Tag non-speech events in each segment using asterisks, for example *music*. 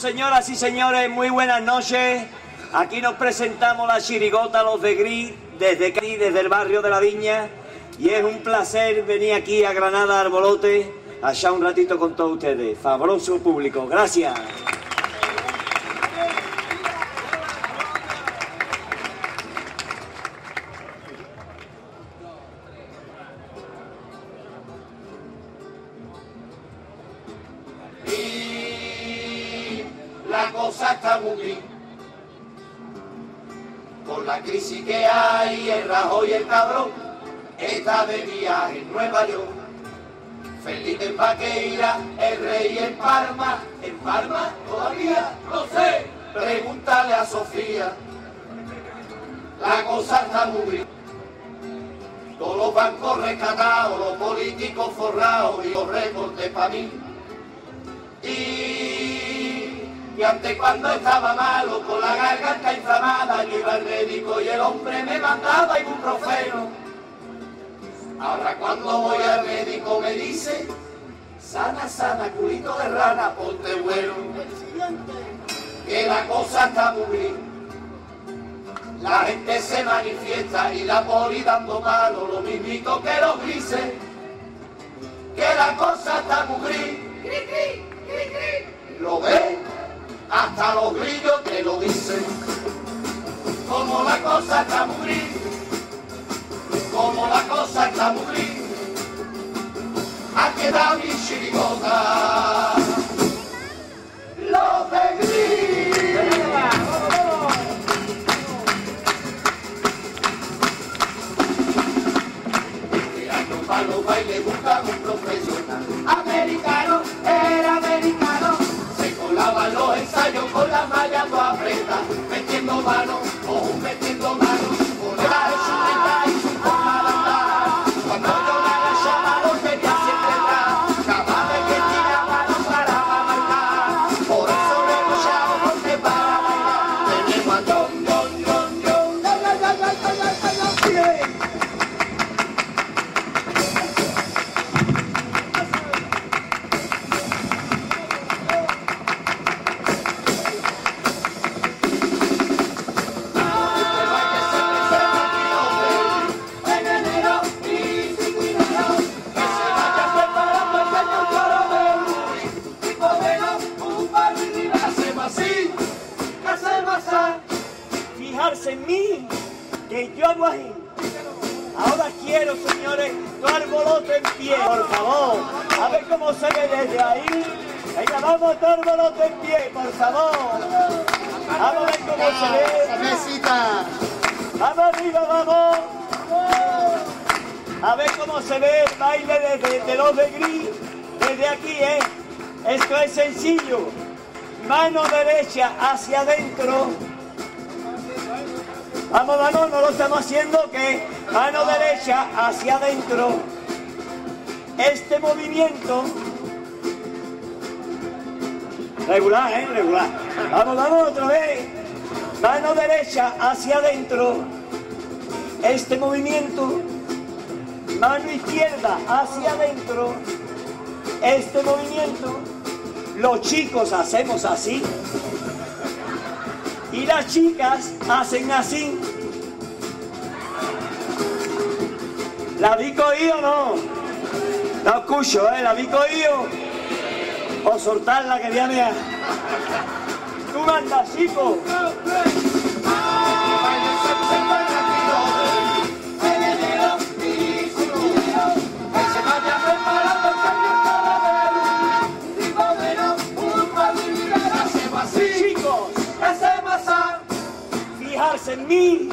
señoras y señores, muy buenas noches. Aquí nos presentamos la chirigota Los de Gris, desde aquí, desde el barrio de la Viña. Y es un placer venir aquí a Granada Arbolote a echar un ratito con todos ustedes. Fabuloso público, gracias. Cabrón está de viaje en Nueva York. Felipe en Vaqueira, el rey en Parma, en Parma todavía, no sé, pregúntale a Sofía. La cosa está muy bien. Todos los bancos rescatados, los políticos forrados y los recortes para mí. Y, y antes cuando estaba malo, con la garganta inflamada, yo iba al médico y el hombre me mandaba ibuprofeno. Ahora cuando voy al médico me dice, sana, sana, culito de rana, ponte bueno. Que la cosa está muy bien. La gente se manifiesta y la poli dando palo, lo mismito que los grises. Que la cosa está muy gris. Lo ven, hasta los grillos te lo dicen. Como la cosa está muy gris, como la cosa está muy gris, ha quedado mi chirigota. Hacia adentro. Este movimiento. Mano izquierda hacia adentro. Este movimiento. Los chicos hacemos así. Y las chicas hacen así. ¿La vi cogido no? No escucho, ¿eh? ¿La vi cogido? O soltarla que viene. Tú mandas, chico. En mí,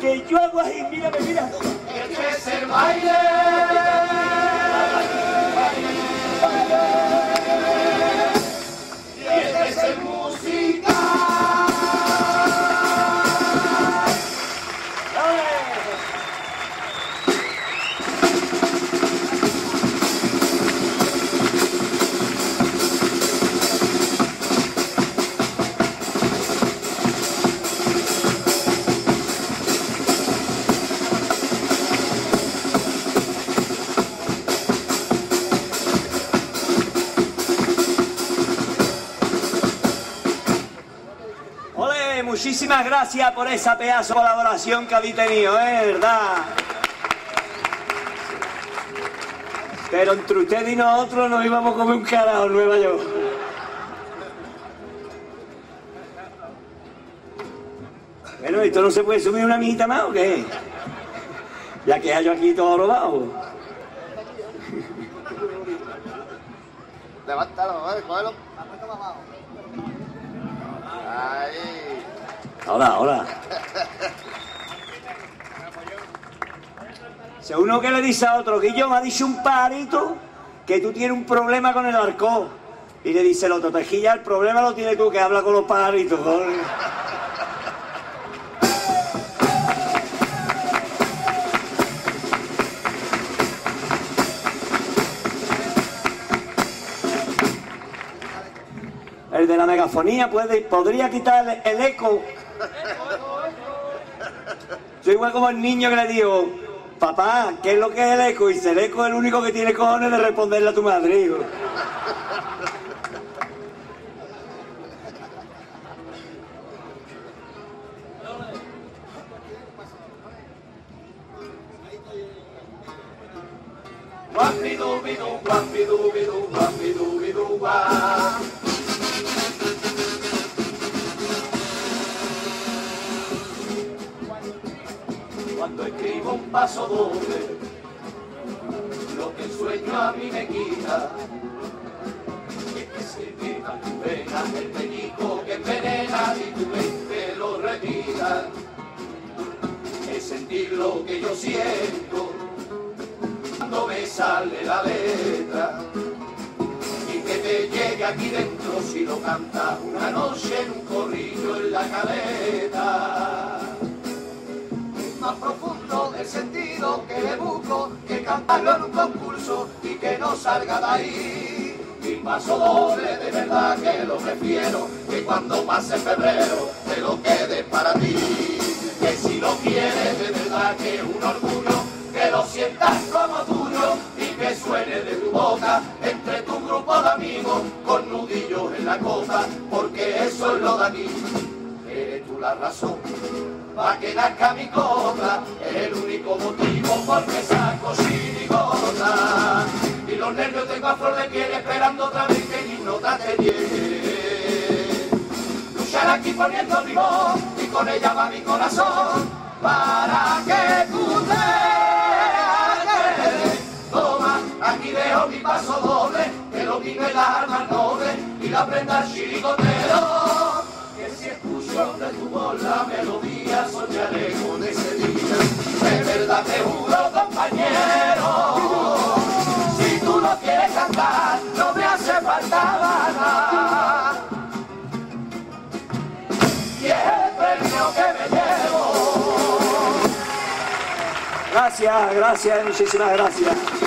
que yo hago así, mírame, mira. Este es el baile. Gracias por esa pedazo de colaboración que habéis tenido, ¿eh? ¿Verdad? Pero entre usted y nosotros nos íbamos a comer un carajo en Nueva York. Bueno, ¿esto no se puede subir una mijita más o qué? Ya que hay aquí todo robado. Levántalo, ¿eh? Cógelo. Ahí. Ahora, ahora. Si uno que le dice a otro, me ha dicho un parito que tú tienes un problema con el arco. Y le dice el otro, Tejilla, el problema lo tienes tú que habla con los pajaritos. joder". El de la megafonía puede, podría quitar el eco. Soy igual como el niño que le digo, papá, ¿qué es lo que es el eco? Y el eco es el único que tiene cojones de responderle a tu madre. hijo". Con nudillos en la copa, porque eso es lo de aquí. Eres tú la razón para que nazca mi copla, es el único motivo por que saco chirigota. Y los nervios tengo a flor de piel esperando otra vez que mi nota te llegue. Luchar aquí poniendo voz y con ella va mi corazón para que tú te. Toma, aquí dejo mi paso doble, que lo vive las armas nobles y la prenda al chirigotero. Que si escucho de tu voz la melodía, soñaré con ese día. De verdad te juro, compañero, si tú no quieres cantar, no me hace falta nada. Y es el premio que me llevo. Gracias, gracias, muchísimas gracias.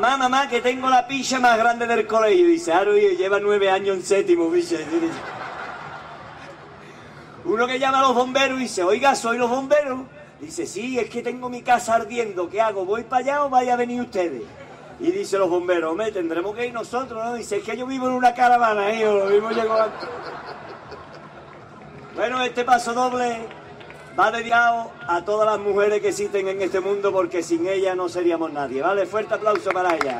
Mamá, mamá, que tengo la picha más grande del colegio. Dice, Aro, hijo, lleva nueve años en séptimo, picha. Uno que llama a los bomberos y dice, oiga, ¿soy los bomberos? Dice, sí, es que tengo mi casa ardiendo. ¿Qué hago? ¿Voy para allá o vaya a venir ustedes? Y dice los bomberos, hombre, tendremos que ir nosotros, ¿no? Dice, es que yo vivo en una caravana, hijo, lo mismo llegó antes. Bueno, este paso doble va dedicado a todas las mujeres que existen en este mundo porque sin ellas no seríamos nadie, ¿vale? Fuerte aplauso para ellas.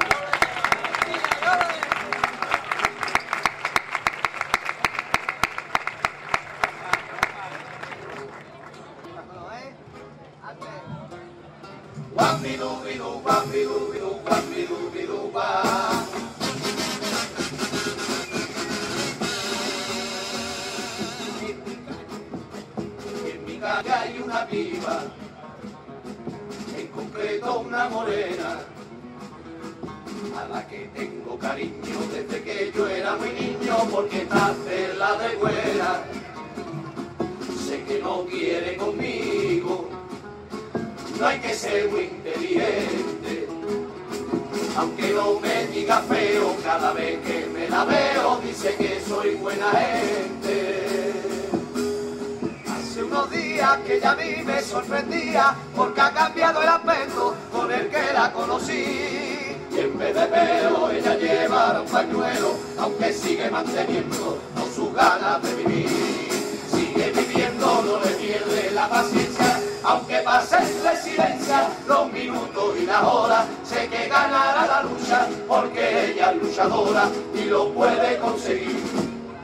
Y lo puede conseguir.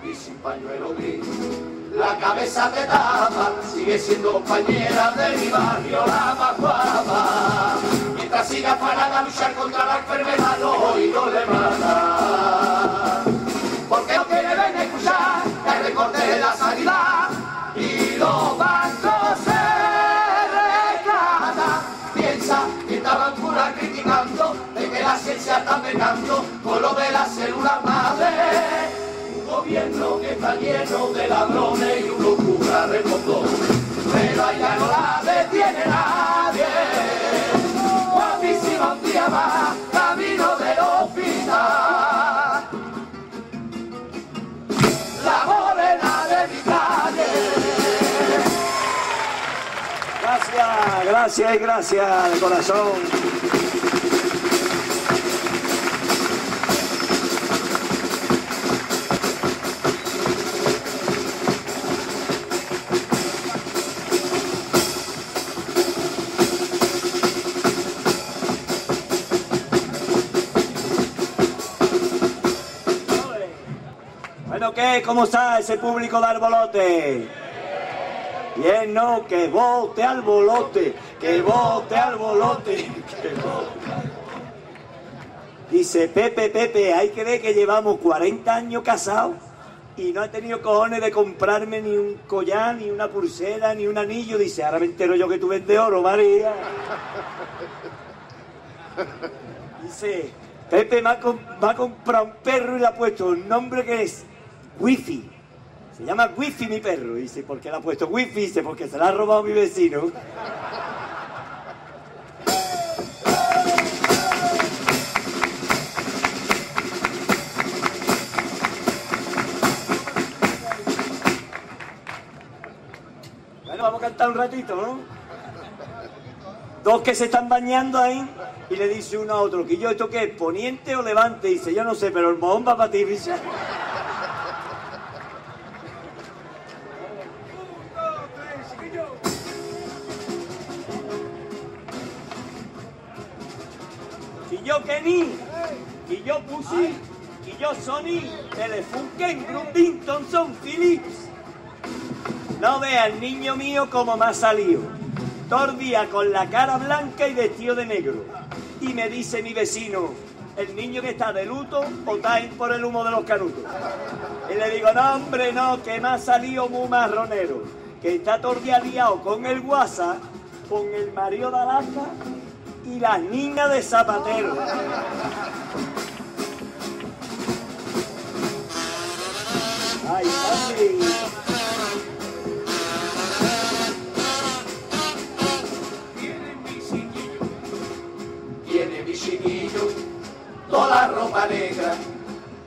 Y sin pañuelo gris, la cabeza te tapa, sigue siendo compañera de mi barrio, la más guapa. Mientras siga parada a luchar contra la enfermedad, y no le mata. De células madre. Un gobierno que está lleno de ladrones y un locura condones, pero allá no la detiene nadie. Guapísima un día más, camino del hospital. La morena de mi calle. Gracias, gracias y gracias de corazón. ¿Cómo está ese público de arbolote? Bien, no, que vote al bolote, que vote al bolote, *laughs* que vote. Dice Pepe, Pepe, hay que ver que llevamos 40 años casados y no he tenido cojones de comprarme ni un collar, ni una pulsera, ni un anillo. Dice, ahora me entero yo que tú vendes oro, María. Dice, Pepe me ha, me ha comprado un perro y le ha puesto un nombre que es Wifi. Se llama Wifi mi perro. Dice, ¿por qué le ha puesto Wifi? Dice, porque se la ha robado mi vecino. Bueno, vamos a cantar un ratito, ¿no? Dos que se están bañando ahí y le dice uno a otro, que yo esto qué es, poniente o levante, dice, yo no sé, pero el mohón va para ti, dice. Yo Kenny, y yo Pussy, y yo Sony, Telefunken, Thompson, Philips. No vea el niño mío como me ha salido. Todo el día con la cara blanca y vestido de negro. Y me dice mi vecino, el niño que está de luto o está por el humo de los canutos. Y le digo, no hombre, no, que me ha salido muy marronero. Que está todo liado con el WhatsApp, con el marido de Alaska y las niñas de Zapatero. Ay, papi. Tiene mi chiquillo, tiene mi chiquillo, toda ropa negra,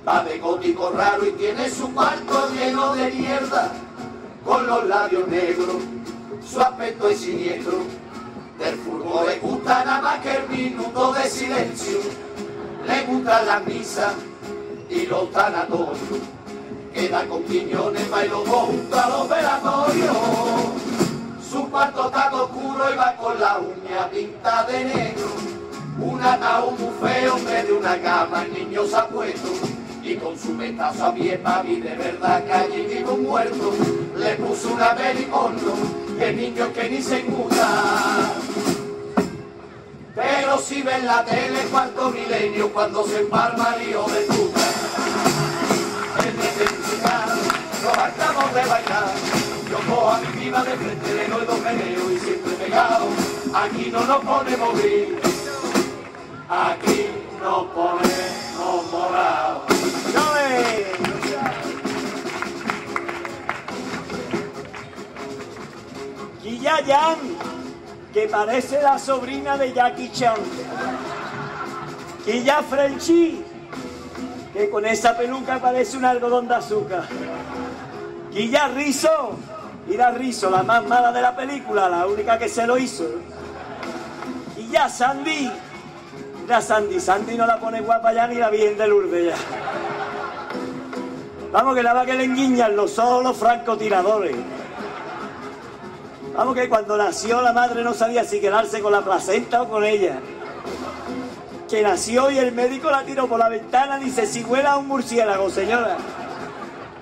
va de gótico raro y tiene su cuarto lleno de mierda, con los labios negros, su aspecto es siniestro, del fútbol le gusta nada más que el minuto de silencio, le gusta la misa y los tanatorios, queda con piñones, bailó junto a los velatorios. Su cuarto está oscuro y va con la uña pintada de negro. Un ataúd muy feo en vez de una cama el niño se ha puesto. Y con su metazo a pie papi de verdad que allí un muerto. Le puso una peli porno, que niño que ni se gusta. Pero si ven la tele cuarto milenio cuando se empalma hijo de puta. En musical nos hartamos de bailar. Yo cojo a mi de frente, le doy dos y siempre pegado. Aquí no nos ponemos gris, aquí nos ponemos morados. ¡Dale! Guilla Yan, que parece la sobrina de Jackie Chan. Quilla Frenchy, que con esa peluca parece un algodón de azúcar. Quilla Rizo, Mira Rizo, la más mala de la película, la única que se lo hizo. Ya Sandy, mira Sandy, Sandy no la pone guapa ya ni la Virgen de Lourdes ya. Vamos que nada que le enguiñan los ojos los francotiradores. Vamos que cuando nació la madre no sabía si quedarse con la placenta o con ella. Que nació y el médico la tiró por la ventana, dice, si huela a un murciélago, señora.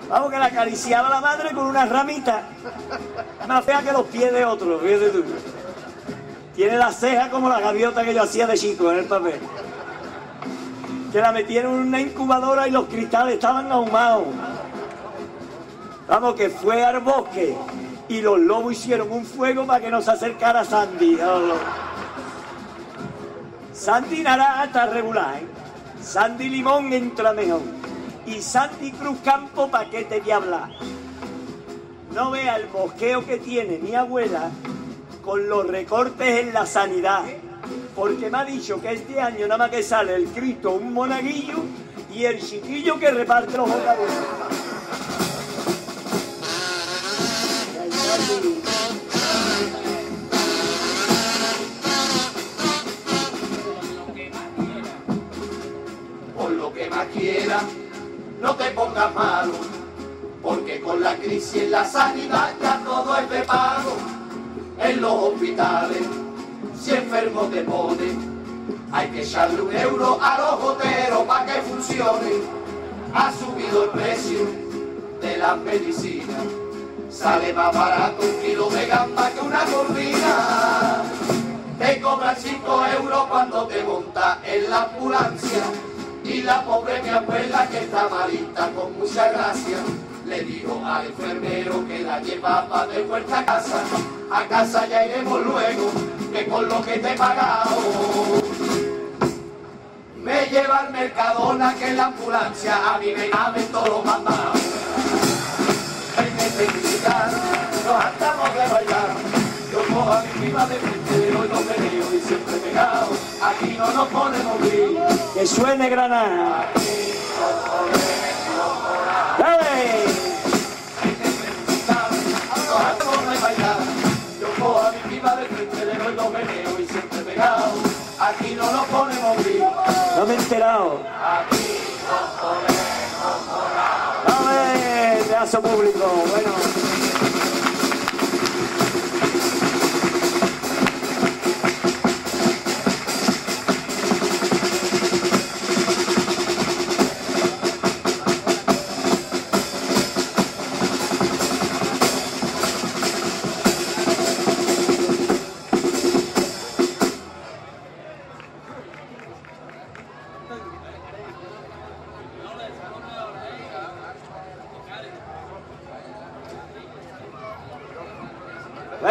Vamos que la acariciaba la madre con una ramita. Más fea que los pies de otro, fíjate tú. Tiene la ceja como la gaviota que yo hacía de chico en el papel. Que la metieron en una incubadora y los cristales estaban ahumados. Vamos, que fue al bosque y los lobos hicieron un fuego para que no se acercara Sandy. Sandy está regular, ¿eh? Sandy limón entra mejor y Santi Cruz Campo, ¿para qué te voy? No vea el bosqueo que tiene mi abuela con los recortes en la sanidad. Porque me ha dicho que este año nada más que sale el Cristo un monaguillo y el chiquillo que reparte los bocadillos. Por lo que más quiera no te pongas malo, porque con la crisis en la sanidad ya todo es de pago. En los hospitales, si enfermo te pone, hay que echarle un euro a los goteros para que funcione. Ha subido el precio de las medicinas, sale más barato un kilo de gamba que una corvina. Te cobran 5 euros cuando te montas en la ambulancia y la pobre mi abuela que está malita con mucha gracia le dijo al enfermero que la llevaba de vuelta a casa. A casa ya iremos luego, que con lo que te he pagado me lleva al Mercadona que la ambulancia a mí me caben todos los criticar nos hartamos de bailar. Yo cojo a mi prima de frente, hoy no me y siempre pegado. Aquí no nos ponemos gris. Que suene Granada. ¡Dale! ¡Dale! Pedazo público. Bueno.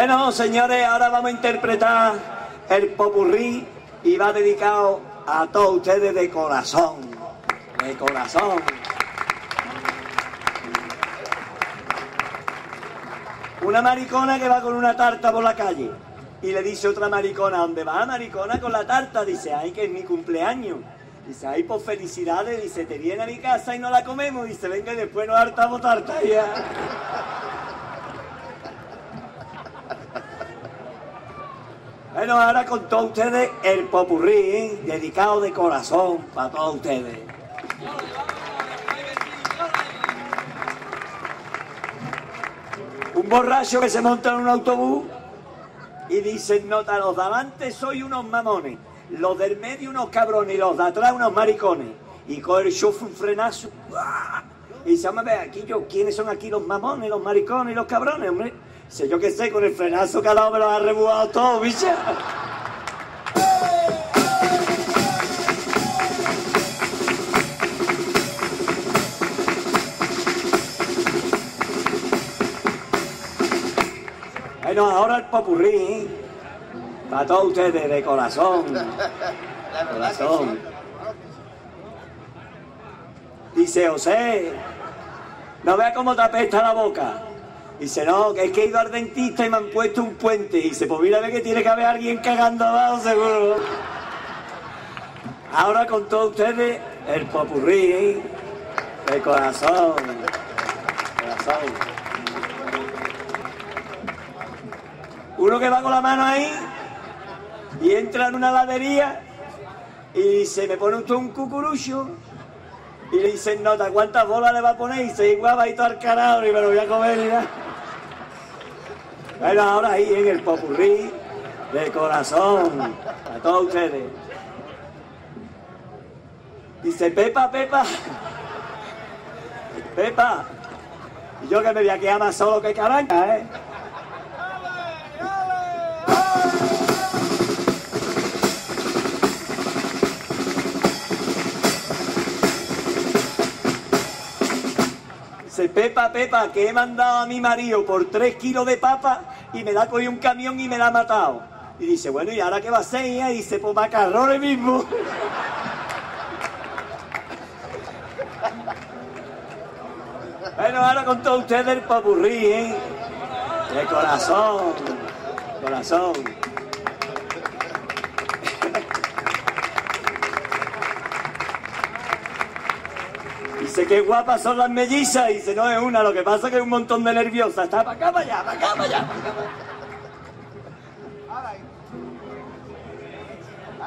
Bueno, señores, ahora vamos a interpretar el popurrí y va dedicado a todos ustedes de corazón. De corazón. Una maricona que va con una tarta por la calle y le dice otra maricona, ¿dónde va maricona con la tarta? Dice, ay, que es mi cumpleaños. Dice, ay, por felicidades. Dice, te viene a mi casa y no la comemos. Dice, venga, y después nos hartamos tarta ya. Bueno, ahora con todos ustedes el popurrí, ¿eh? dedicado de corazón para todos ustedes. Un borracho que se monta en un autobús y dice, nota, los de adelante soy unos mamones, los del medio unos cabrones y los de atrás unos maricones. Y coge el chofer un frenazo. Y dice, hombre, aquí yo, ¿quiénes son aquí los mamones, los maricones y los cabrones, hombre? Dice, yo qué sé, con el frenazo que ha dado me los ha rebujado todo, bicha. Bueno, ahora el popurrí, ¿eh? Para todos ustedes, de corazón. *laughs* De corazón. Dice, José, no vea cómo te apesta la boca. Dice, no, es que he ido al dentista y me han puesto un puente. Dice, pues mira, ve que tiene que haber alguien cagando abajo, seguro. Ahora con todos ustedes el popurrí de corazón. Corazón. Uno que va con la mano ahí y entra en una ladería y se me pone usted un cucurucho y le dicen, nota, ¿cuántas bolas le va a poner? Y se igual va y todo al carajo y me lo voy a comer y nada. Bueno, ahora ahí en el popurrí de corazón, a todos ustedes. Dice, Pepa, Pepa, *laughs* Pepa. Y yo que me voy a quedar más solo que caranca, ¿eh? Pepa, Pepa, que he mandado a mi marido por tres kilos de papa y me la ha cogido un camión y me la ha matado. Y dice, bueno, ¿y ahora qué va a hacer? Y dice, pues macarrones mismo. *laughs* Bueno, ahora con todos ustedes el papurrí, ¿eh? De corazón, corazón. Que guapas son las mellizas. Dice, no es una, lo que pasa es que es un montón de nerviosas. Está para acá, para allá, para acá, para allá.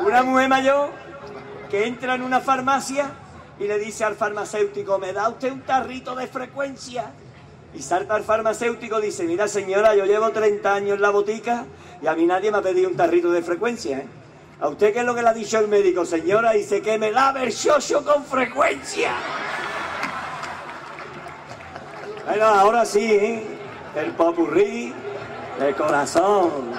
Una mujer mayor que entra en una farmacia y le dice al farmacéutico, ¿me da usted un tarrito de frecuencia? Y salta al farmacéutico y dice, mira señora, yo llevo 30 años en la botica y a mí nadie me ha pedido un tarrito de frecuencia. ¿eh? ¿A usted qué es lo que le ha dicho el médico, señora? Dice que me lave el xoxo con frecuencia. Bueno, ahora sí, el popurrí de corazón.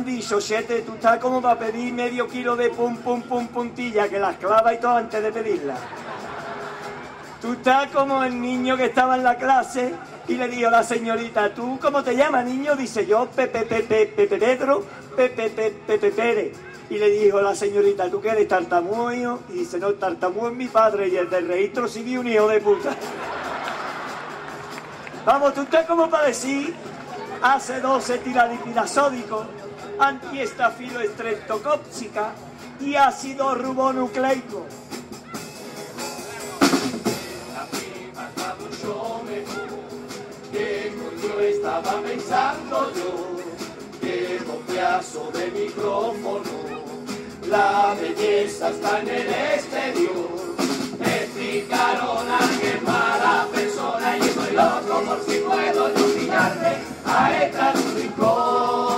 Sandy, Xochete, tú estás como para pedir medio kilo de pum, pum, pum, puntilla, que las clava y todo antes de pedirla. Tú estás como el niño que estaba en la clase y le dijo a la señorita, ¿tú cómo te llamas, niño? Dice yo, Pepe, Pepe, Pepe Pedro, Pepe, Pepe, Pérez. Y le dijo la señorita, ¿tú qué eres? Y dice, no, tartamudo es mi padre y el del registro civil un hijo de puta. Vamos, tú estás como para decir hace 12 tiradipina sódico, antiestafilostreptocóxica y ácido ribonucleico. yo estaba pensando yo, que confiazo de micrófono, la belleza está en el exterior. Me explicaron a que mala persona y estoy loco por si puedo yo a esta un.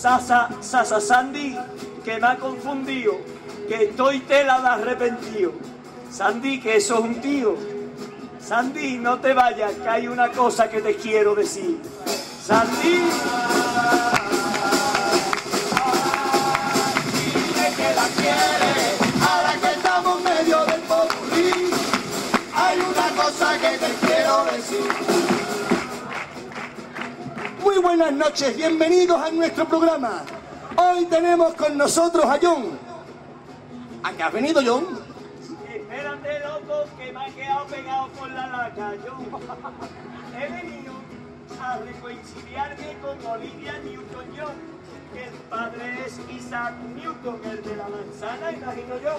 Sasa, Sasa Sandy, que me ha confundido, que estoy tela de arrepentido. Sandy, que eso es un tío. Sandy, no te vayas, que hay una cosa que te quiero decir. Sandy, Dile que la quiere, que Buenas noches, bienvenidos a nuestro programa. Hoy tenemos con nosotros a John. ¿A qué has venido, John? espérate, loco, que me ha quedado pegado con la laca. Yo he venido a reconciliarme con Olivia Newton-John, que el padre es Isaac Newton, el de la manzana, imagino yo.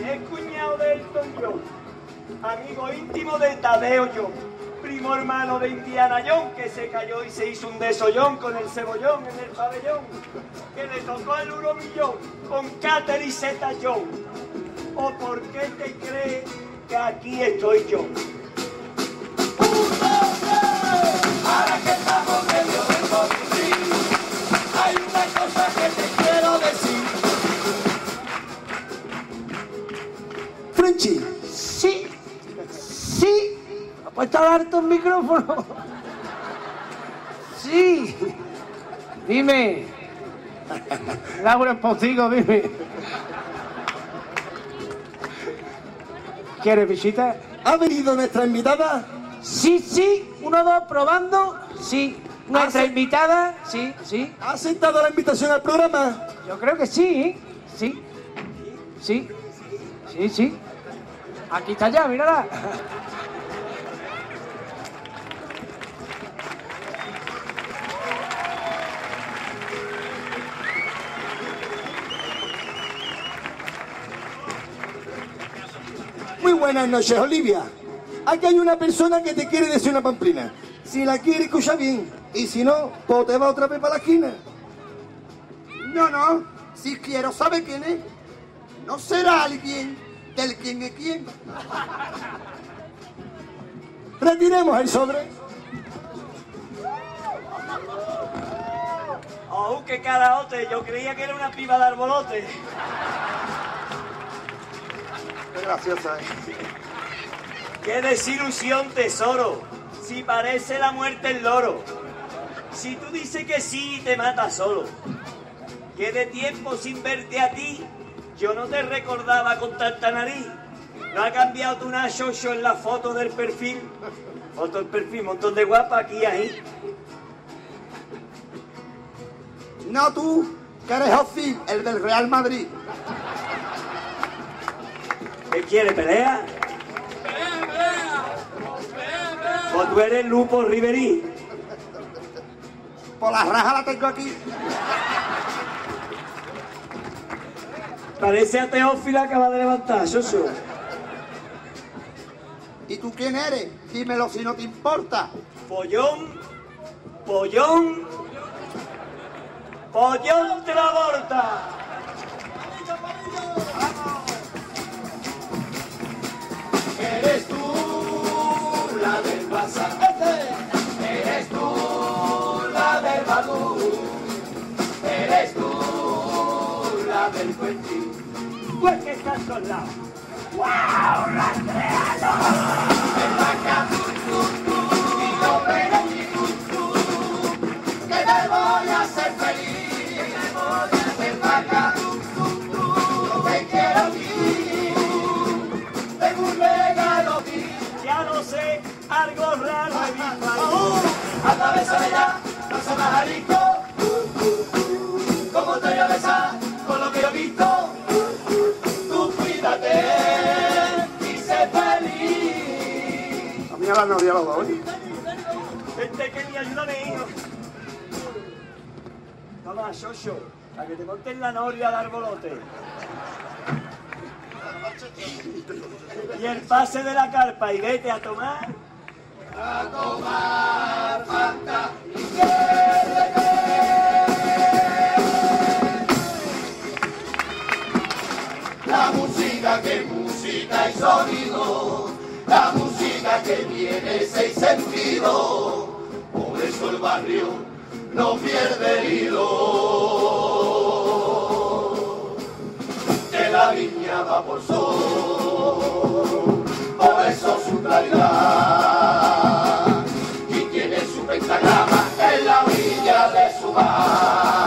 Es cuñado de Elton John, amigo íntimo de Tadeo John, primo hermano de Indiana John, que se cayó y se hizo un desollón con el cebollón en el pabellón, que le tocó el euromillón con Catherine Zeta John. ¿O por qué te crees que aquí estoy yo? Ahora que estamos ¿Ha puesto a darte un micrófono? Sí. Dime. Laura Esposigo, dime. ¿Quieres visita? ¿Ha venido nuestra invitada? Sí, sí. Uno, dos, probando. Sí. Nuestra invitada. Sí, sí. ¿Ha aceptado la invitación al programa? Yo creo que sí. Sí. Sí. Sí, sí. Aquí está ya, mírala. Buenas noches, Olivia. Aquí hay una persona que te quiere decir una pamplina. Si la quiere, escucha bien. Y si no, pues te va otra vez para la esquina. No, no. Si quiero saber quién es. No será alguien del quién es quién. Retiremos el sobre. ¡Oh, qué caraote! Yo creía que era una piba de arbolote. Qué graciosa es. ¡Qué desilusión, tesoro! Si parece la muerte el loro. Si tú dices que sí, te mata solo. Que de tiempo sin verte a ti, yo no te recordaba con tanta nariz. ¿No ha cambiado tu Nacho en la foto del perfil? Foto del perfil, montón de guapa aquí y ahí. No tú, que eres Ozil, el del Real Madrid. ¿Qué quiere, pelea? Pues tú eres Lupo Riverí. Por la raja la tengo aquí. Parece a Teófila acaba de levantar, Soso. ¿Y tú quién eres? Dímelo si no te importa. Pollón, pollón, pollón Travolta. Eres tú la del WhatsApp. Eres tú la del Badoo. Eres tú la del Cuentín. Pues que estás con lados. Y sé, algo raro he visto ahí. Atravesame ya, más arisco. Como te voy a besar con lo que yo he visto. Tú cuídate y sé feliz. A mí a la novia lo doy. Vente que me ayúdame, hijo. Toma, Shosho, para que te montes la noria de arbolote. y el pase de la carpa y vete a tomar. Sonido, la música que tiene seis sentidos, por eso el barrio no pierde el hilo. Que la viña va por sol, por eso su claridad, Ah.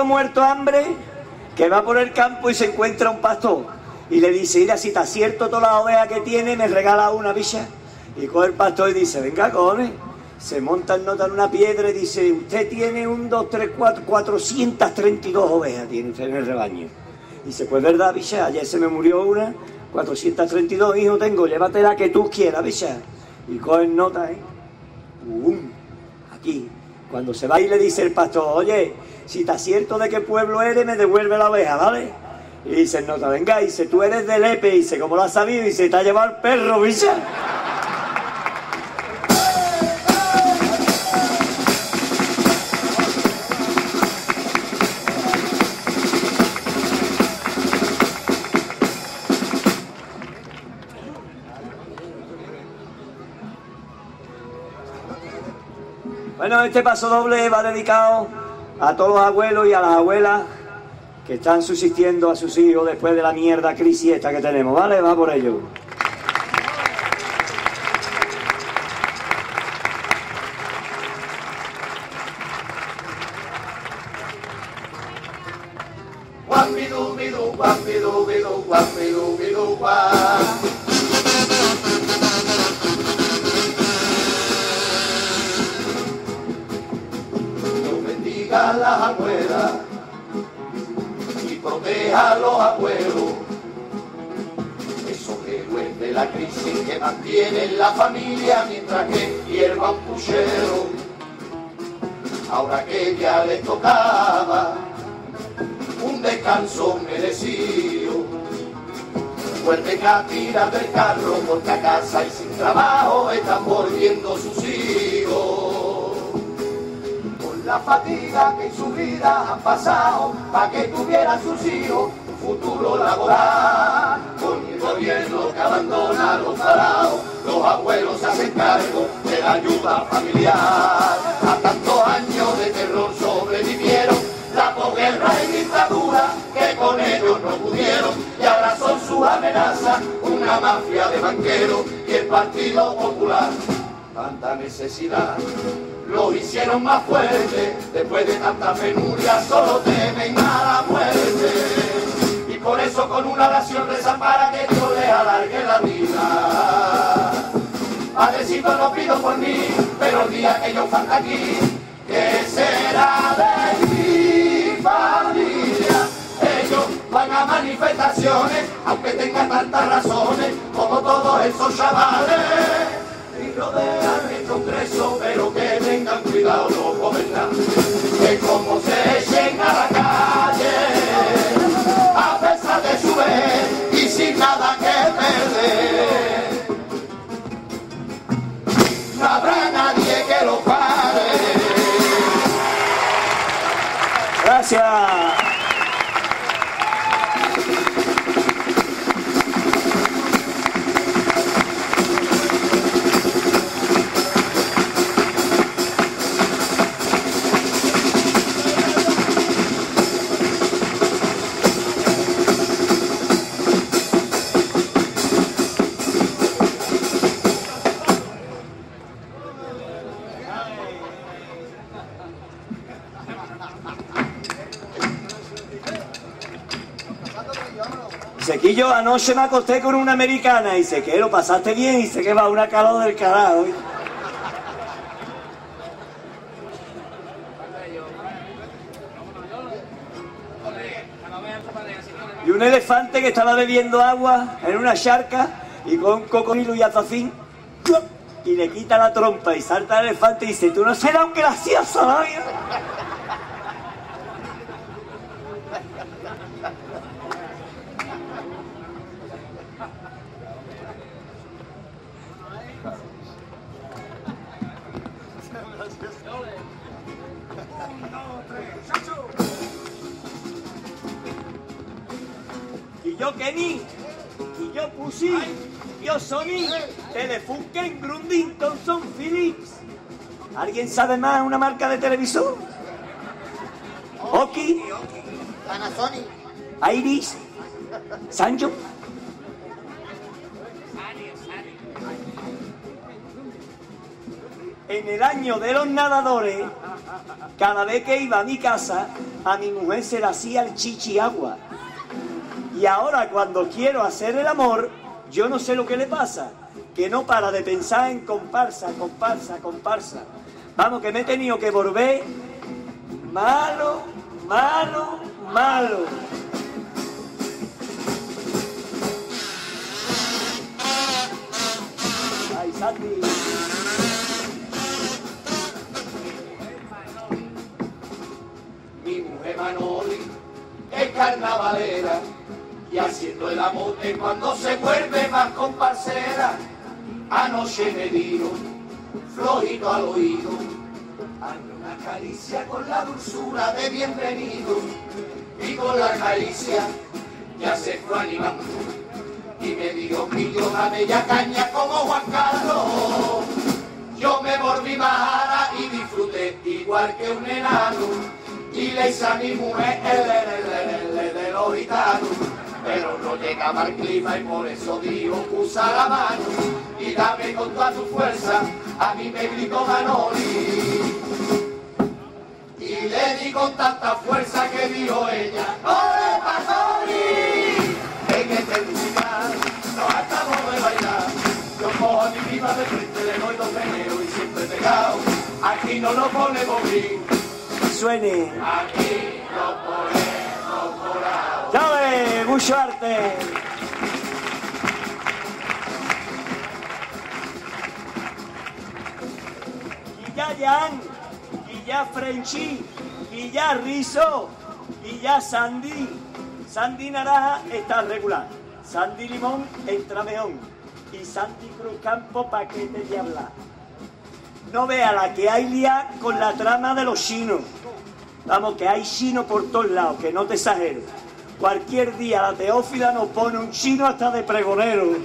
Muerto hambre que va por el campo y se encuentra un pastor y le dice, mira, si está cierto todas las ovejas que tiene, me regala una bicha. Y coge el pastor y dice, venga, cojones. Se monta en nota en una piedra y dice, usted tiene un, dos, tres, cuatro, 432 ovejas tiene usted en el rebaño. Y dice, pues verdad, bicha, ayer se me murió una, 432 hijos tengo, llévatela que tú quieras, bicha. Y coge nota, ¿eh? Aquí. Cuando se va y le dice el pastor, oye, si está cierto de qué pueblo eres, me devuelve la oveja, ¿vale? Y dice el nota, venga, y dice, tú eres de Lepe, y dice, ¿cómo lo has sabido? Y dice, te ha llevado el perro, bicha. Bueno, este paso doble va dedicado a todos los abuelos y a las abuelas que están subsistiendo a sus hijos después de la mierda crisis esta que tenemos, ¿vale? Va por ello. La crisis que mantienen la familia mientras que hierva un puchero. Ahora que ya les tocaba un descanso merecido. Fuerte tira del carro porque a casa y sin trabajo están volviendo sus hijos. Con la fatiga que en su vida han pasado para que tuvieran sus hijos un futuro laboral. Gobierno que abandona a los parados, los abuelos se hacen cargo de la ayuda familiar. A tantos años de terror sobrevivieron la posguerra y dictadura que con ellos no pudieron y ahora son su amenaza una mafia de banqueros y el Partido Popular. Tanta necesidad los hicieron más fuertes después de tanta penuria solo temen a la muerte por eso con una oración rezan para que Dios les alargue la vida Padrecito no pido por mí, pero el día que yo falta aquí, ¿qué será de mi familia? Ellos van a manifestaciones, aunque tengan tantas razones, como todos esos chavales. Y rodean el Congreso, pero que tengan cuidado los gobernantes, que como se echen la nada que perder. No habrá nadie que lo pare. Gracias. Anoche me acosté con una americana y dice que lo pasaste bien y dice que va una calor del carajo. Y un elefante que estaba bebiendo agua en una charca y con un cocodrilo y azacín y le quita la trompa y salta el elefante y dice, tú no serás un gracioso, ¿no? ¿Alguien sabe más una marca de televisor? Oki, Panasonic. Iris, Sancho. En el año de los nadadores, cada vez que iba a mi casa, a mi mujer se le hacía el chichi agua. Y ahora cuando quiero hacer el amor, yo no sé lo que le pasa, que no para de pensar en comparsa, comparsa, comparsa. Vamos, que me he tenido que volver malo, malo, malo. Ay, Sandy. Mi mujer Manoli es carnavalera y haciendo el amor cuando se vuelve más comparsera. Anoche me dio flojito al oído, hazme una caricia con la dulzura de bienvenido y con la caricia ya se fue animando y me dijo que yo la bella caña como Juan Carlos. Yo me volví majara y disfruté igual que un enano. Y le hice a mi mujer el el, el, el, de los gitanos. Pero no llegaba el clima y por eso dijo usa la mano y dame con toda tu fuerza. A mí me gritó Manoli. Y le di con tanta fuerza que dijo ella, ¡Ole Pastori! En este musical nos acabamos de bailar. Yo cojo a mi piba de frente, le doy dos meneos y siempre pegado. Aquí no nos ponemos bien, Suene. aquí nos ponemos ¡Llave! ¡Mucho arte! Y ya Jan, y ya Frenchy, y ya Rizo, y ya Sandy. Sandy Naranja está regular. Sandy Limón entra mejor. Y Sandy Cruz Campo paquete de hablar. No vea la que hay lía con la trama de los chinos. Vamos, que hay chino por todos lados, que no te exageres. Cualquier día la teófila nos pone un chino hasta de pregonero.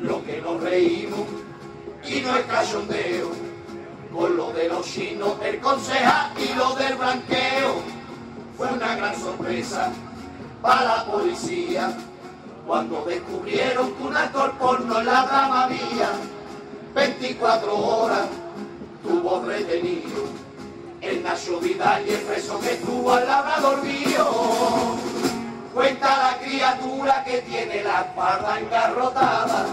Lo que nos reímos y no es cachondeo. Con lo de los chinos, el concejal y lo del blanqueo. Fue una gran sorpresa para la policía cuando descubrieron que un actor porno en la trama había 24 horas tuvo retenido. El Nacho Vidal y el preso que estuvo al labrador mío. Cuenta la criatura que tiene la espalda engarrotada.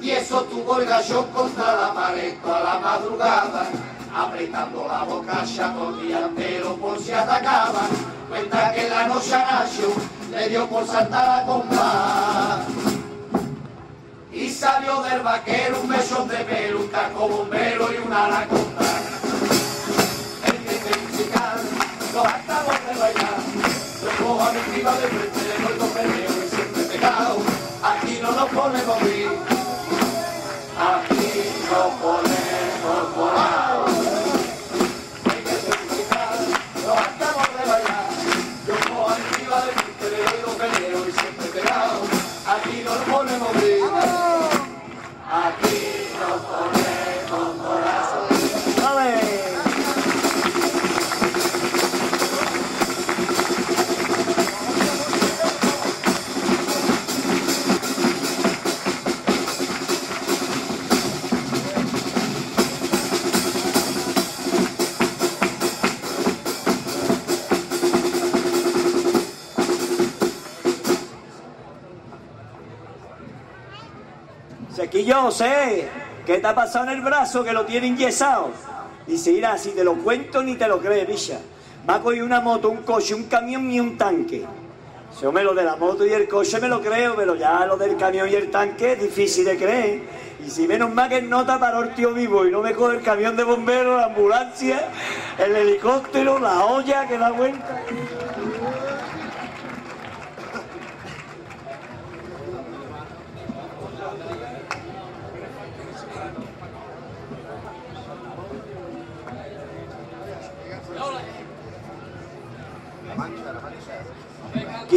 Y eso tuvo el gallo contra la pared toda la madrugada. Apretando la boca por día entero por si atacaba. Cuenta que la noche a Nacho le dio por saltar a compa. Y salió del vaquero un beso de pelo, un casco bombero y una anaconda. El que te musical, los acabamos de bailar. Yo cojo a mi prima de frente, le doy dos Sequillo, sé, ¿qué te ha pasado en el brazo que lo tiene enyesado? Dice, mira, si te lo cuento ni te lo crees, bicha. Va a coger una moto, un coche, un camión y un tanque. Yo me lo de la moto y el coche me lo creo, pero ya lo del camión y el tanque es difícil de creer. Y si menos mal que nota para el tío vivo y no me coge el camión de bomberos, la ambulancia, el helicóptero, la olla que da vuelta.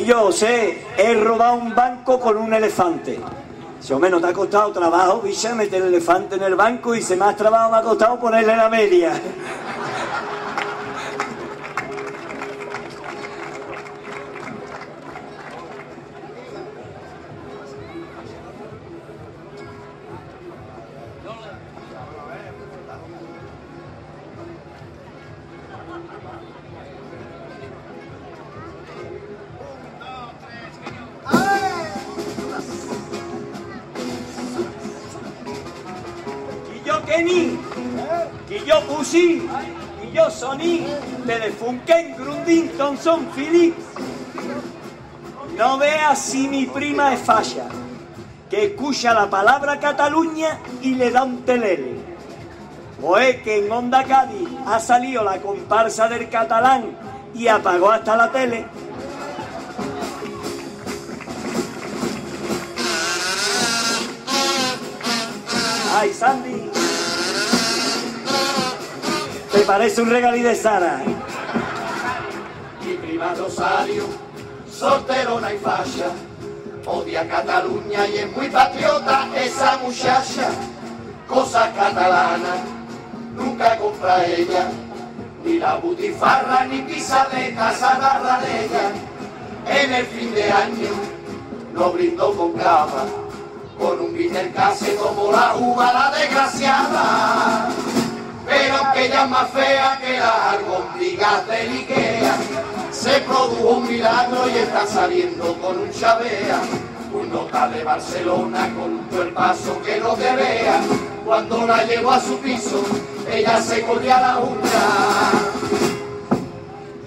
Yo sé, he robado un banco con un elefante. Si o menos te ha costado trabajo, bicha, meter el elefante en el banco y se más trabajo me ha costado ponerle la media. Grundin, Thompson, Philips. No veas si mi prima es falla, que escucha la palabra Cataluña y le da un telele. O es que en Onda Cádiz ha salido la comparsa del catalán y apagó hasta la tele. Ay, Sandy. Te parece un regalí de Sara. Rosario, solterona y fascia, odia Cataluña y es muy patriota esa muchacha. Cosas catalanas, nunca compra ella, ni la butifarra ni pizza de casa barra de ella. En el fin de año, no brindo con cava, con un bitter case como la uva la desgraciada. Pero que ella más fea que las albóndigas del Ikea, se produjo un milagro y está saliendo con un chavea. Un nota de Barcelona con un cuerpazo que no te vea. Cuando la llevó a su piso, ella se colía la uña.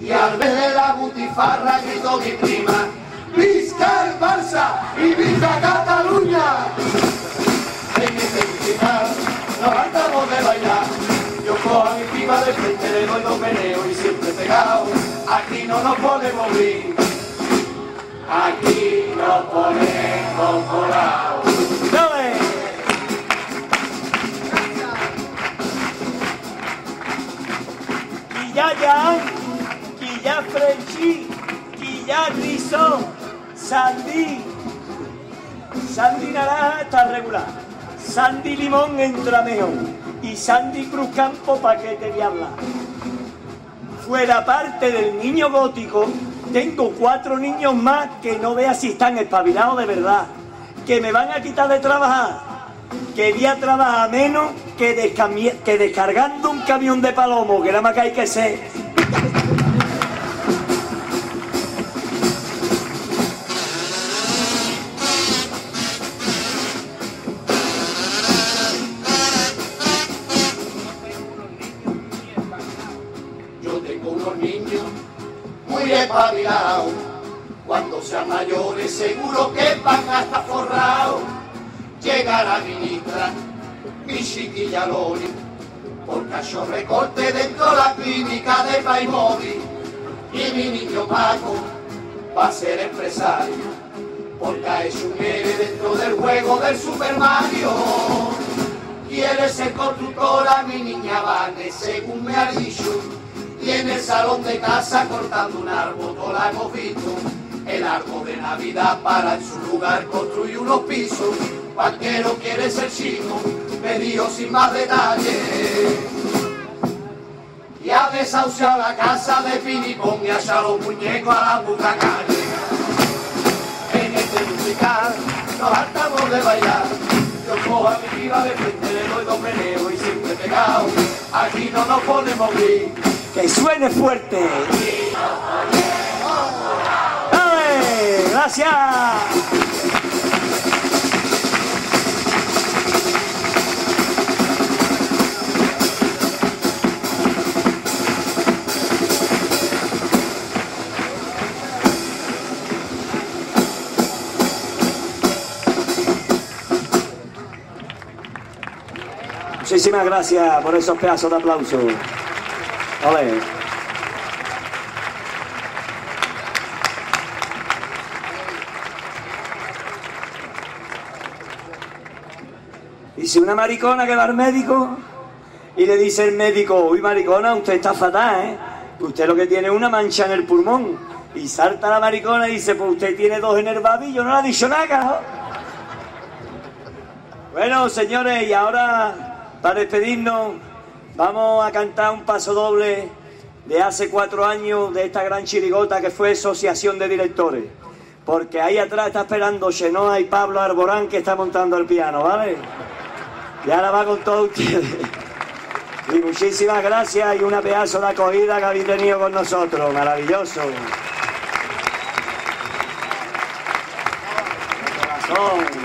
Y al ver de la butifarra gritó mi prima, ¡Visca el Barça y viva Cataluña! En este musical nos hartamos de bailar. Yo cojo a mi prima de frente, le doy dos meneos y siempre pegado. Aquí no nos podemos bien, aquí nos ponemos morados. ¡Dale! Quilla Jan, Quilla Frenchy, Quilla Rizón, Sandy. Sandy Naranja está regular. Sandy Limón entra mejor. Y Sandy Cruz Campo paquete de hablar. Fuera parte del niño gótico, tengo cuatro niños más que no vea si están espabilados de verdad. Que me van a quitar de trabajar. que voy a trabajar menos que, que descargando un camión de palomo, que nada más que hay que ser. Espabilados. Cuando sean mayores seguro que van hasta forrados. Llegará ministra, mi chiquilla Loli, por cacho recorte dentro de la clínica de Paimóvil. Y mi niño Paco va a ser empresario, porque hecho un héroe dentro del juego del Super Mario. Quiere ser constructora mi niña Vane, según me ha dicho. Y en el salón de casa cortando un árbol, todo la hemos visto. El árbol de Navidad para en su lugar construir unos pisos. Banquero quiere ser chino, me dijo sin más detalles. Y ha desahuciado la casa de Pinipón y echado los muñecos a la puta calle. En este musical nos hartamos de bailar. Yo cojo a mi piba de frente, le doy dos meneos y siempre pegado. Aquí no nos ponemos gris. Que suene fuerte. ¡Gracias! Muchísimas gracias por esos pedazos de aplauso. Ole. Dice una maricona que va al médico y le dice el médico, uy maricona, usted está fatal, ¿eh? Usted lo que tiene es una mancha en el pulmón. Y salta la maricona y dice, pues usted tiene dos en el babillo, no le ha dicho nada. Bueno, señores, y ahora, para despedirnos, vamos a cantar un paso doble de hace cuatro años de esta gran chirigota que fue Asociación de Directores. Porque ahí atrás está esperando Chenoa y Pablo Arborán que está montando el piano, ¿vale? Y ahora va con todos ustedes. Y muchísimas gracias y una pedazo de acogida que habéis tenido con nosotros. Maravilloso. De corazón.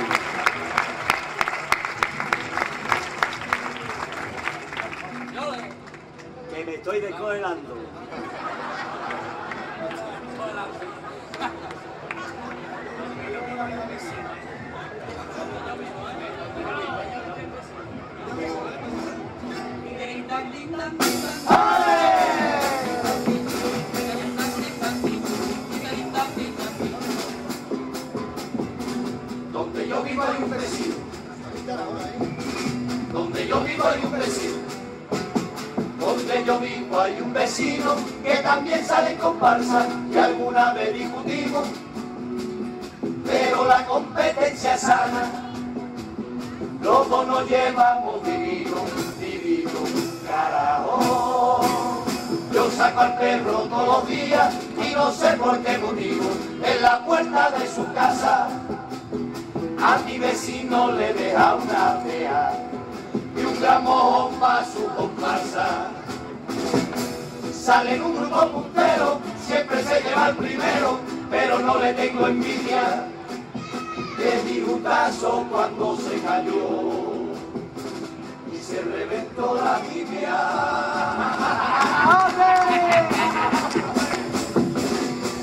Y se reventó la tibia.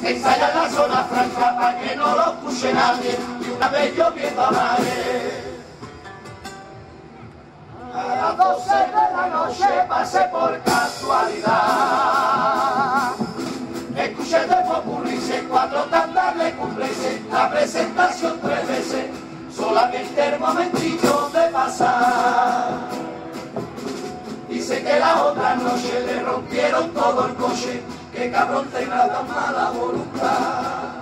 Ensaya en la zona franca para que no lo escuche nadie y una vez yo viendo a madre. A las doce de la noche pasé por casualidad. Escuché de popurrice cuatro tandas le cumpliese la presentación tres veces, solamente el momentito de pasar. Dice que la otra noche le rompieron todo el coche, que cabrón tenga tan mala voluntad.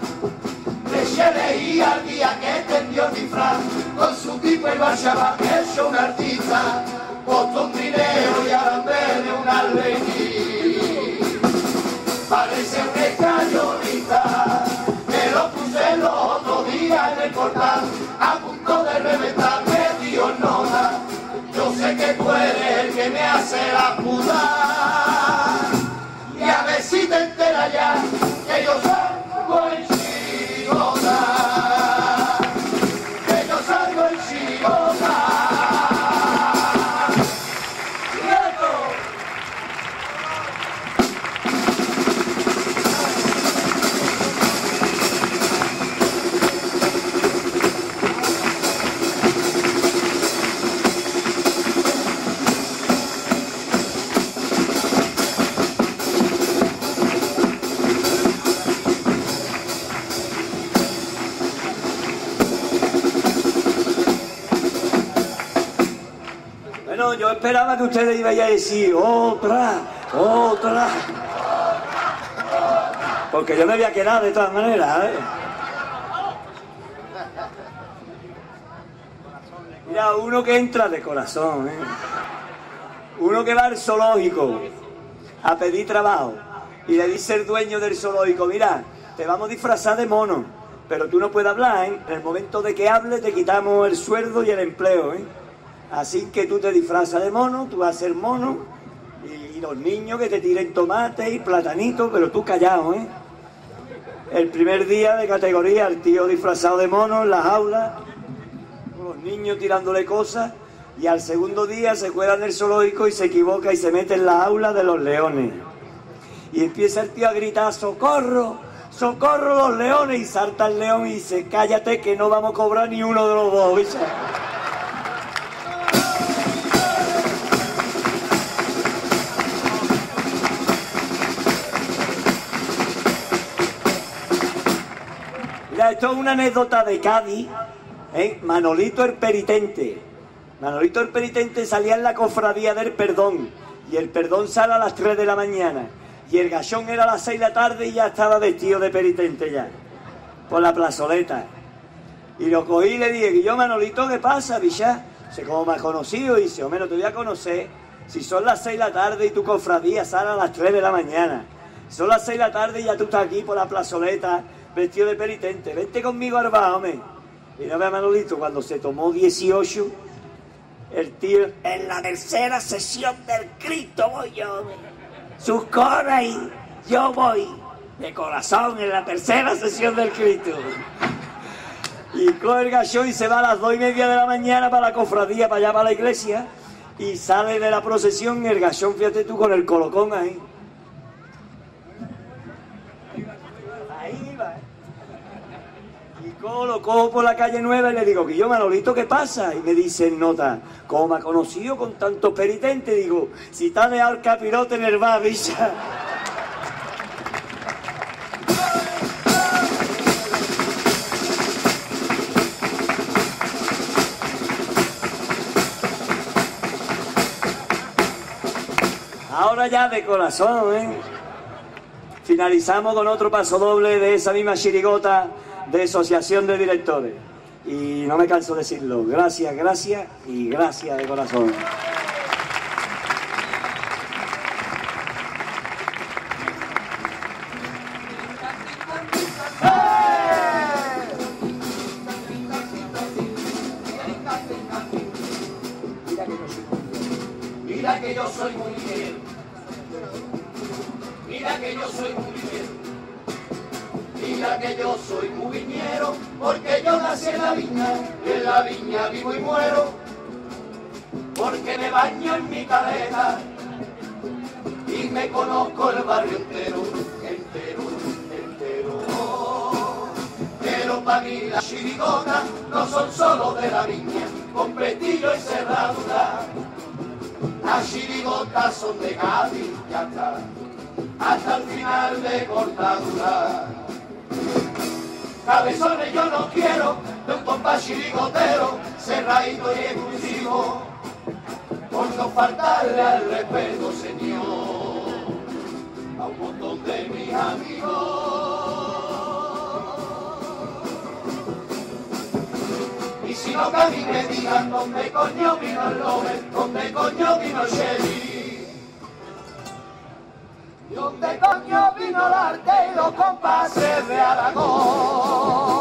Le leí al día que tendió el disfraz, con su tipo y marchaba hecho un artista, costó un dinero y ahora de un albañil, parece un escañonista. Me lo puse los otros días en el portal, el que me hace la puta. Y a ver enteras ya que yo salgo esperaba que ustedes iban a decir otra, otra. Porque yo me voy a quedar de todas maneras, ¿eh? Mira, uno que entra de corazón, ¿eh? Uno que va al zoológico a pedir trabajo y le dice el dueño del zoológico, mira, te vamos a disfrazar de mono, pero tú no puedes hablar, ¿eh? En el momento de que hables te quitamos el sueldo y el empleo, ¿eh? Así que tú te disfrazas de mono, tú vas a ser mono y, los niños que te tiren tomate y platanitos, pero tú callado, ¿eh? El primer día de categoría, el tío disfrazado de mono en las aulas, con los niños tirándole cosas, y al segundo día se cuela en el zoológico y se equivoca y se mete en la aula de los leones. Y empieza el tío a gritar, ¡socorro! ¡Socorro los leones! Y salta el león y dice, cállate que no vamos a cobrar ni uno de los dos. Esto es una anécdota de Cádiz, ¿eh? Manolito el Peritente. Manolito el Peritente salía en la cofradía del perdón, y el perdón sale a las 3 de la mañana, y el gachón era a las 6 de la tarde y ya estaba vestido de penitente ya, por la plazoleta. Y lo cogí y le dije, yo Manolito, ¿qué pasa, bicha? Sé cómo me conocido, y dice, hombre, no te voy a conocer si son las 6 de la tarde y tu cofradía sale a las 3 de la mañana. Son las 6 de la tarde y ya tú estás aquí por la plazoleta vestido de penitente. Vente conmigo al bar, hombre. Y no ve a Manolito cuando se tomó 18, el tío, en la tercera sesión del Cristo voy yo, hombre. Sus coras y yo voy de corazón en la tercera sesión del Cristo. Y coge el gachón y se va a las dos y media de la mañana para la cofradía, para allá, para la iglesia. Y sale de la procesión el gachón, fíjate tú, con el colocón ahí. Y cojo, lo cojo por la calle nueva y le digo, que yo Manolito, ¿qué pasa? Y me dice en nota, ¿cómo me ha conocido con tantos penitentes? Digo, si está de al capirote en el bar, bicha. Ahora ya de corazón, ¿eh? Finalizamos con otro paso doble de esa misma chirigota de Asociación de Directores. Y no me canso de decirlo. Gracias, gracias y gracias de corazón. Cabezones yo no quiero de un compás chirigotero, cerradito y exclusivo, por no faltarle al respeto, señor, a un montón de mis amigos. Y si no que digan dónde coño vino el Lover, dónde coño vino el Shelly. ¿Dónde coño vino el arte y los compases de Aragón?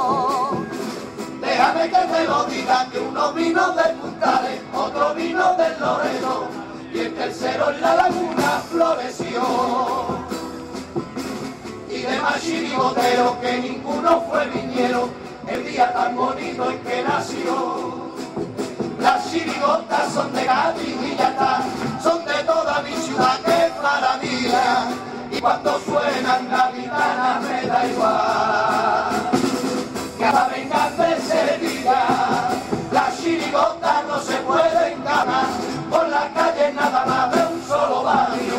Déjame que te lo diga que uno vino del Puntales, otro vino del Loreto y el tercero en la laguna floreció. Y de más chirigoteros que ninguno fue viñero el día tan bonito en que nació. Las chirigotas son de Cádiz y ya son de toda mi ciudad es maravilla. Y cuando suenan gavitanas me da igual. Cada vengan de Sevilla, las chirigotas no se pueden ganar por la calle nada más de un solo barrio.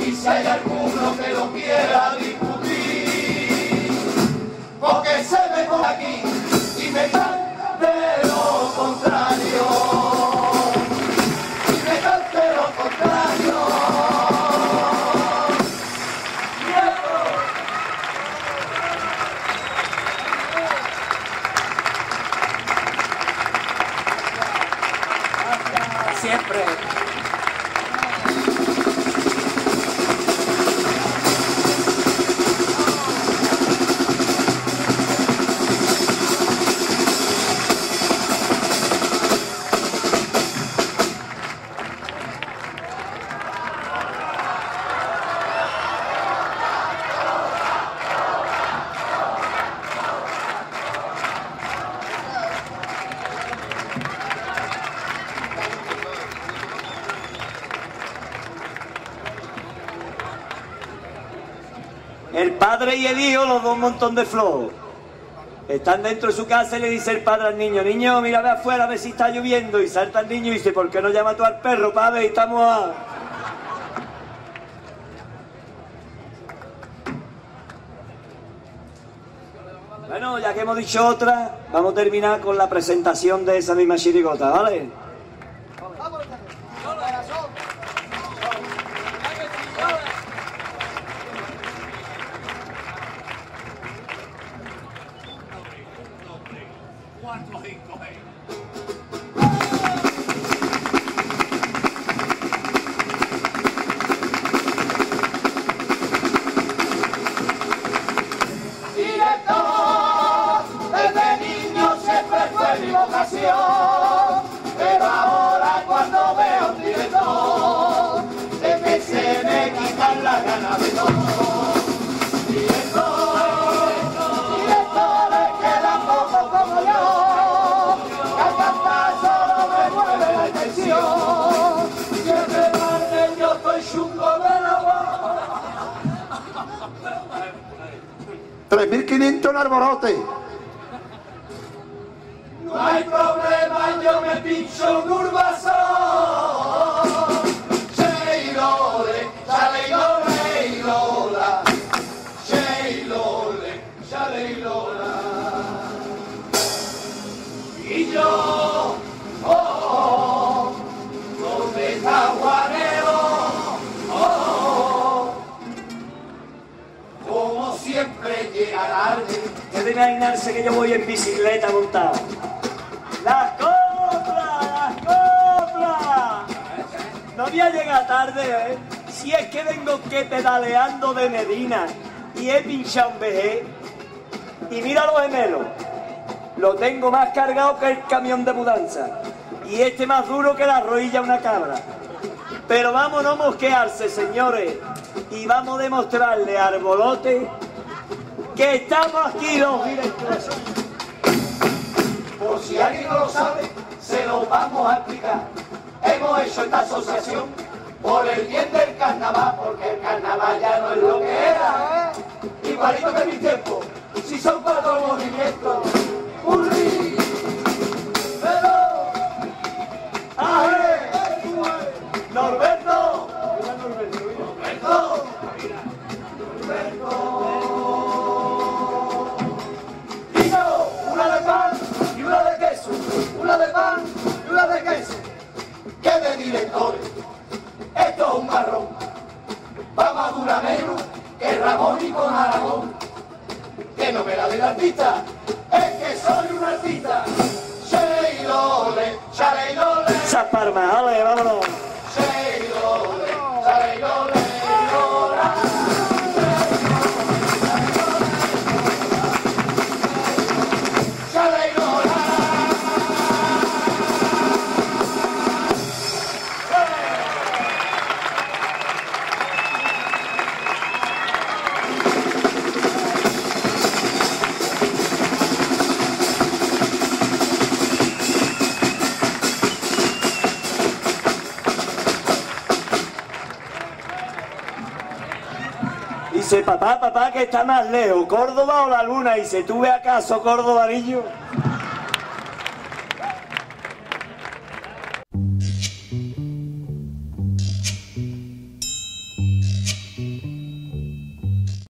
Y si hay alguno que lo quiera discutir, porque se me pone aquí y me cante lo contrario. Y me cante lo contrario. Montón de flojos. Están dentro de su casa y le dice el padre al niño, niño, mira ve afuera a ver si está lloviendo. Y salta el niño y dice, ¿por qué no llama tú al perro, padre? Y estamos a... Bueno, ya que hemos dicho otra, vamos a terminar con la presentación de esa misma chirigota, ¿vale? Cargado que el camión de mudanza. Y este más duro que la rodilla una cabra. Pero vamos no mosquearse, señores. Y vamos a demostrarle a Arbolote que estamos aquí los directores. Por si alguien no lo sabe, se lo vamos a explicar. Hemos hecho esta asociación por el bien del carnaval, porque el carnaval ya no es lo que era. ¿eh? Igualito que mi tiempo, si son cuatro movimientos. ¡Urri! ¡Pero! ¡Norberto! ¡Norberto! Y yo, una de pan y una de queso, una de pan y una de queso. ¿Qué de directores? Esto es un marrón. Vamos a durar menos que Ramón y con Aragón. Que no me la del artista, es que soy un artista. Sheilole, shaleilole, Esas 谁都不 go Dice, papá, papá, que está más lejos, Córdoba o la luna. Y dice, ¿tú acaso Córdoba, niño?